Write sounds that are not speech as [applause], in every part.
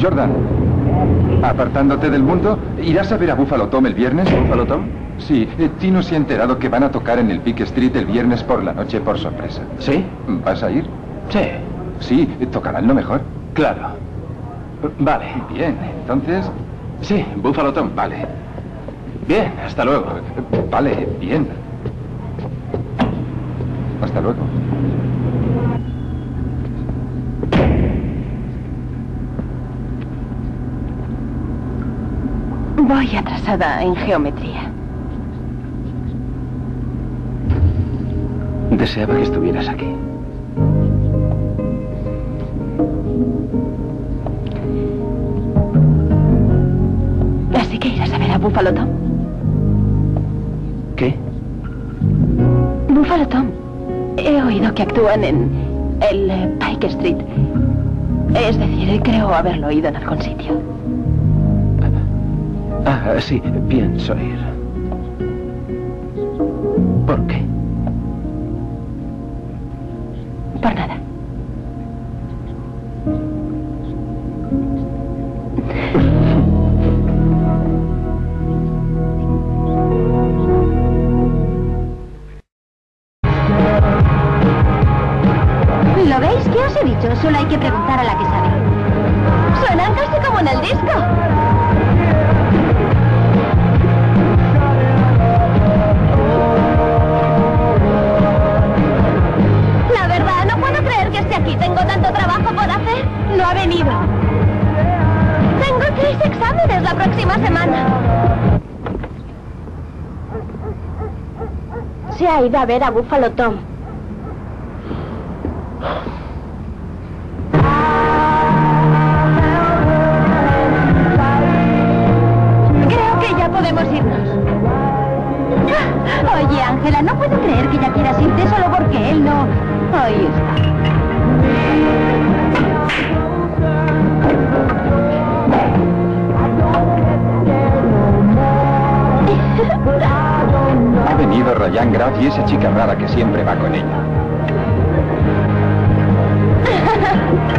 Jordan, apartándote del mundo, ¿irás a ver a Buffalo Tom el viernes? ¿Buffalo Tom? Sí, eh, Tino se ha enterado que van a tocar en el Peak Street el viernes por la noche por sorpresa. ¿Sí? ¿Vas a ir? Sí. Sí, eh, tocarán lo mejor. Claro. Vale. Bien, entonces... Sí, Buffalo Tom, vale. Bien, hasta luego. Vale, bien. Hasta luego. Voy atrasada en geometría. Deseaba que estuvieras aquí. Así que irás a ver a Buffalo Tom. ¿Qué? Buffalo Tom. He oído que actúan en el Pike Street. Es decir, creo haberlo oído en algún sitio. Ah, sí, pienso ir. ¿Por qué? Por nada. Que preguntar a la que sabe. Suenan casi como en el disco. La verdad, no puedo creer que esté aquí. Tengo tanto trabajo por hacer. No ha venido. Tengo tres exámenes la próxima semana. Se ha ido a ver a Buffalo Tom. Oye, Ángela, no puedo creer que ya quieras irte solo porque él no... Ahí está. Ha venido Ryan Graff y esa chica rara que siempre va con ella.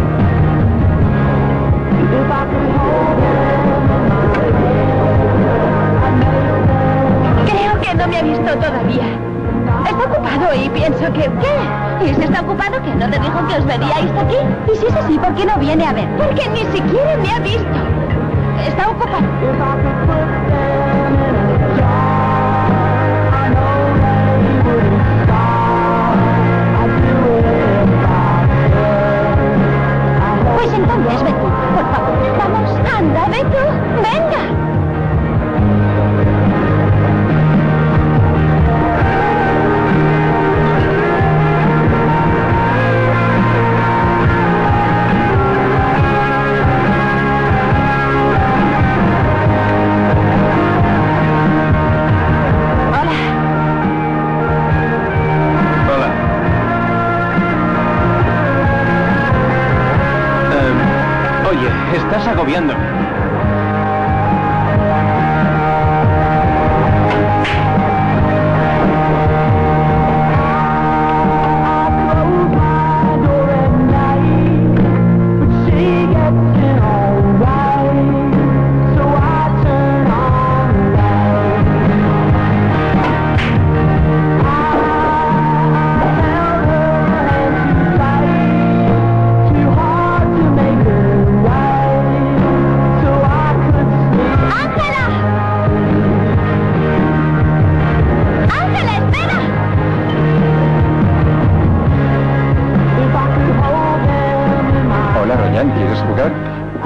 [laughs] ¿Qué? ¿Y si está ocupado que no te dijo que os veríais aquí? Y si es así, ¿por qué no viene a ver? Porque ni siquiera me ha visto. Está ocupado. Estás agobiándome.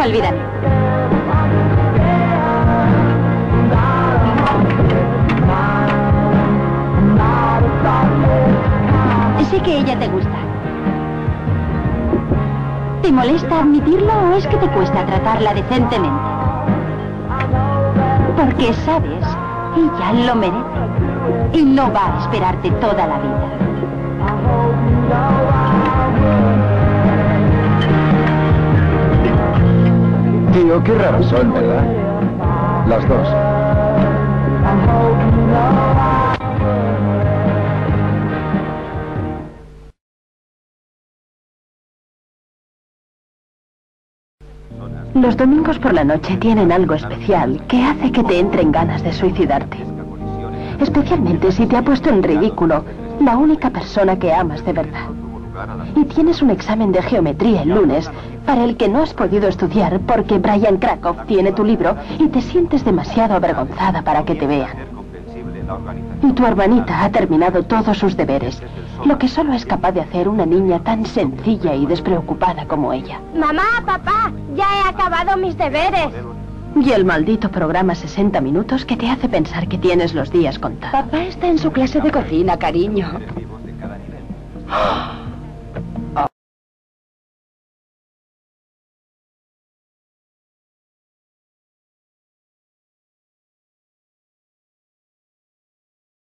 Olvídate. Sé que ella te gusta. ¿Te molesta admitirlo o es que te cuesta tratarla decentemente? Porque sabes, ella lo merece. Y no va a esperarte toda la vida. Tío, qué raros son, ¿verdad? Las dos. Los domingos por la noche tienen algo especial que hace que te entren ganas de suicidarte. Especialmente si te ha puesto en ridículo la única persona que amas de verdad. Y tienes un examen de geometría el lunes para el que no has podido estudiar porque Brian Krakow tiene tu libro y te sientes demasiado avergonzada para que te vean. Y tu hermanita ha terminado todos sus deberes, lo que solo es capaz de hacer una niña tan sencilla y despreocupada como ella. Mamá, papá, ya he acabado mis deberes. Y el maldito programa 60 minutos que te hace pensar que tienes los días contados. Papá está en su clase de cocina, cariño. ¡Ah!